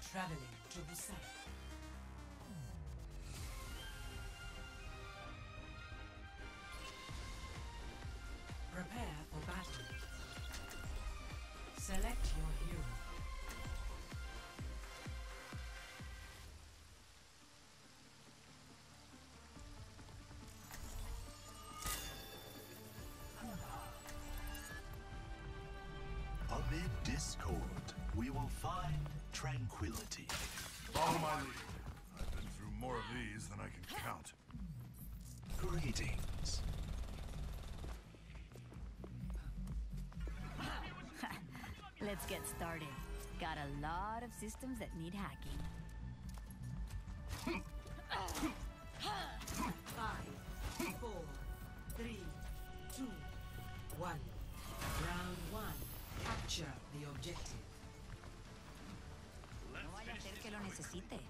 traveling to Busan. Prepare for battle. Select your hero. Amid discord, we will find tranquility. Follow my lead. I've been through more of these than I can count. Greetings. Let's get started. Got a lot of systems that need hacking. Hmm. Capture the objective. No vaya a ser que lo necesite.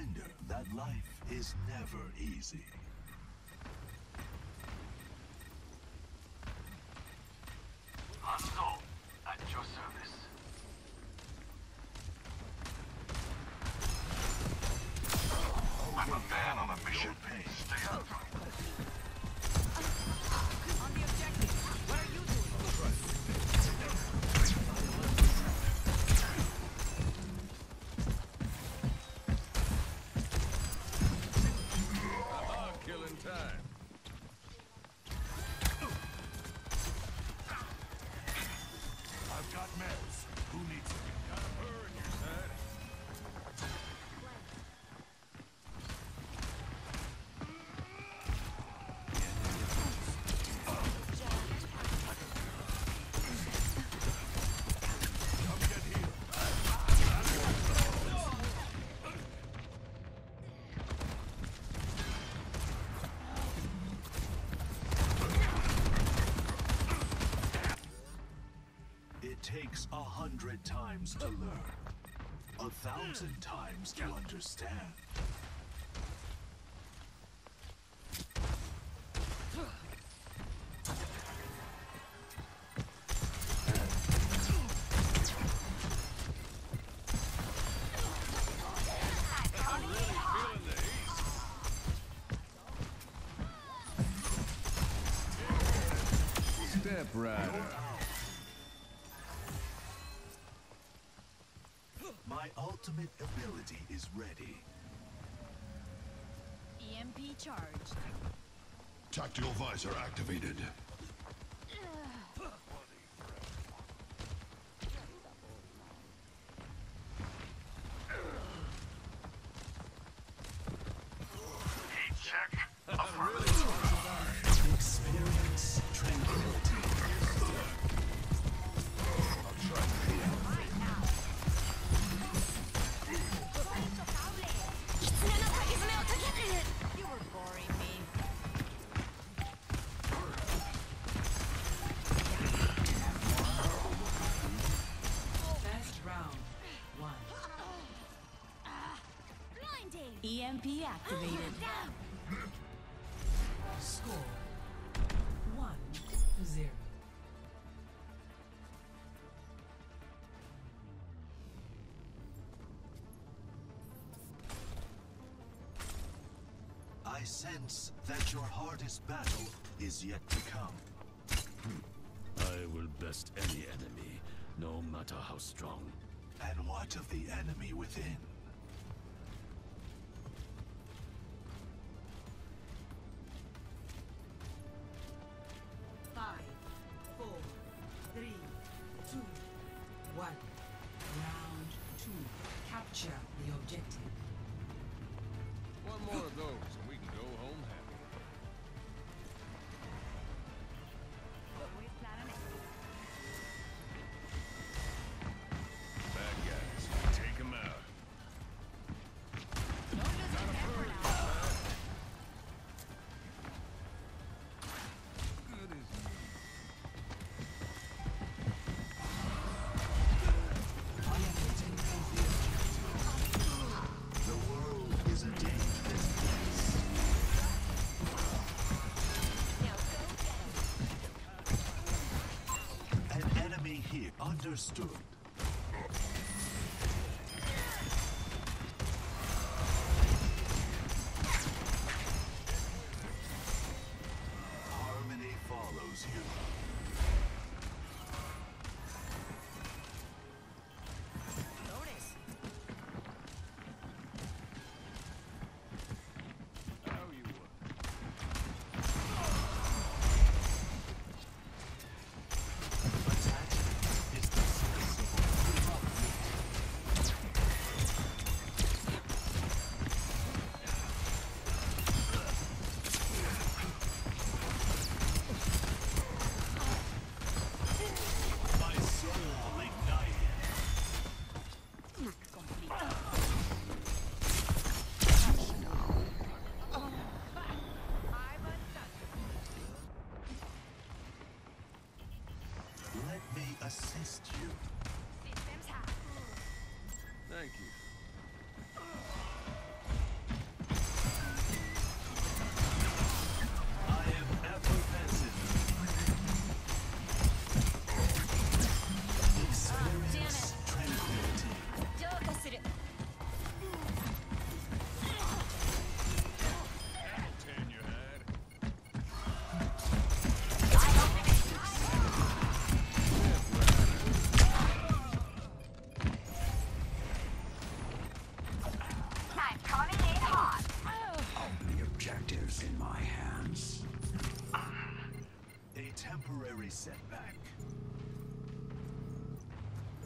Reminder that life is never easy. Takes a hundred times to learn, a thousand times to understand. Step Rider. My ultimate ability is ready. EMP charged. Tactical visor activated. EMP activated. Score. One zero. I sense that your hardest battle is yet to come. I will best any enemy, no matter how strong. And what of the enemy within? Capture the objective. One more of those. Understood. setback.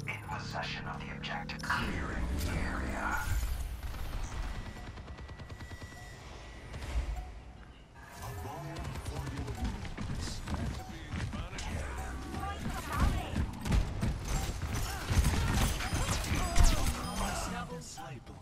In possession of the objective. Clearing the area. Sniper.